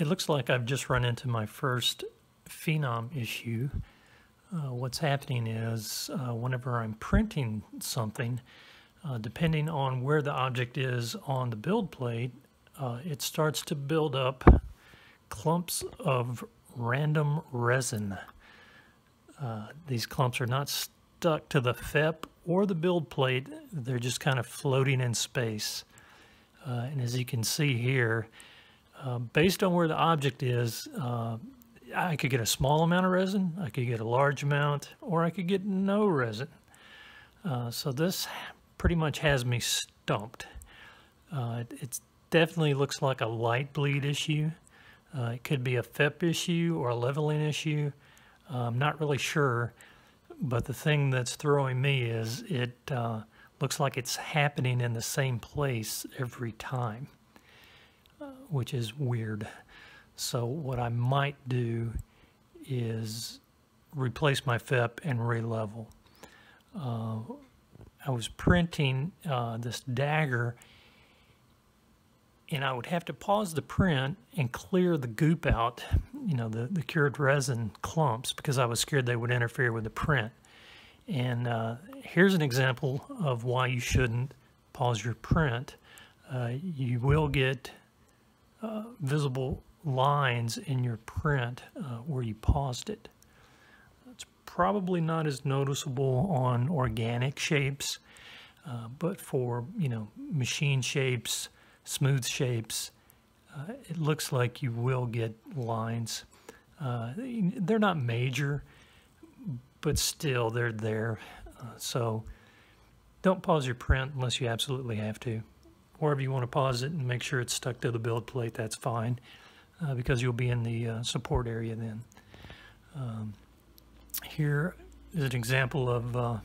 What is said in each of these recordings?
It looks like I've just run into my first phenom issue. Uh, what's happening is uh, whenever I'm printing something, uh, depending on where the object is on the build plate, uh, it starts to build up clumps of random resin. Uh, these clumps are not stuck to the FEP or the build plate, they're just kind of floating in space. Uh, and as you can see here, uh, based on where the object is, uh, I could get a small amount of resin, I could get a large amount, or I could get no resin. Uh, so this pretty much has me stumped. Uh, it it's definitely looks like a light bleed issue. Uh, it could be a FEP issue or a leveling issue. I'm not really sure, but the thing that's throwing me is it looks like it's happening in the same place every time, uh, which is weird. So what I might do is replace my FEP and relevel. Uh, I was printing uh, this dagger and I would have to pause the print and clear the goop out, you know, the, the cured resin clumps because I was scared they would interfere with the print. And uh, here's an example of why you shouldn't pause your print. Uh, you will get uh, visible lines in your print uh, where you paused it. It's probably not as noticeable on organic shapes, uh, but for, you know, machine shapes, smooth shapes, uh, it looks like you will get lines. they're not major, but still they're there. Uh, so don't pause your print unless you absolutely have to. If you want to pause it and make sure it's stuck to the build plate, that's fine uh, because you'll be in the uh, support area then. Um, here is an example of uh,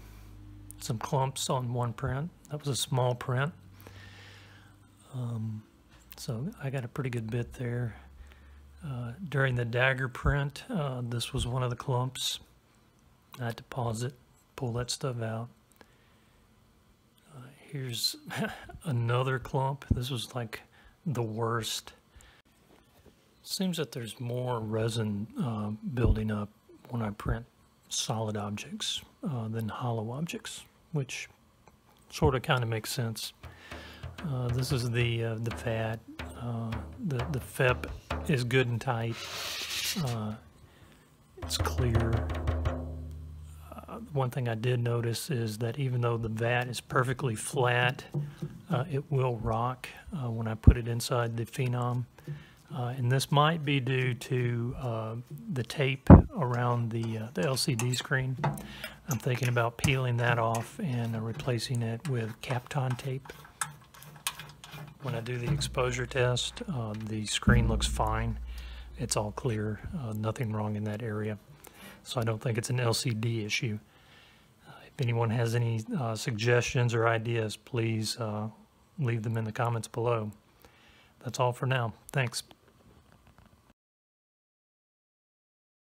some clumps on one print. That was a small print. Um, so I got a pretty good bit there. Uh, during the dagger print, uh, this was one of the clumps. I had to pause it, pull that stuff out. Here's another clump. This was like the worst. Seems that there's more resin uh, building up when I print solid objects uh, than hollow objects, which sort of kind of makes sense. Uh, this is the uh, the vat. Uh, the the FEP is good and tight. Uh, it's clear one thing I did notice is that even though the vat is perfectly flat, uh, it will rock uh, when I put it inside the Phenom. Uh, and this might be due to uh, the tape around the, uh, the LCD screen. I'm thinking about peeling that off and replacing it with Kapton tape. When I do the exposure test, uh, the screen looks fine. It's all clear, nothing wrong in that area. So I don't think it's an LCD issue. If anyone has any uh, suggestions or ideas, please uh, leave them in the comments below. That's all for now. Thanks.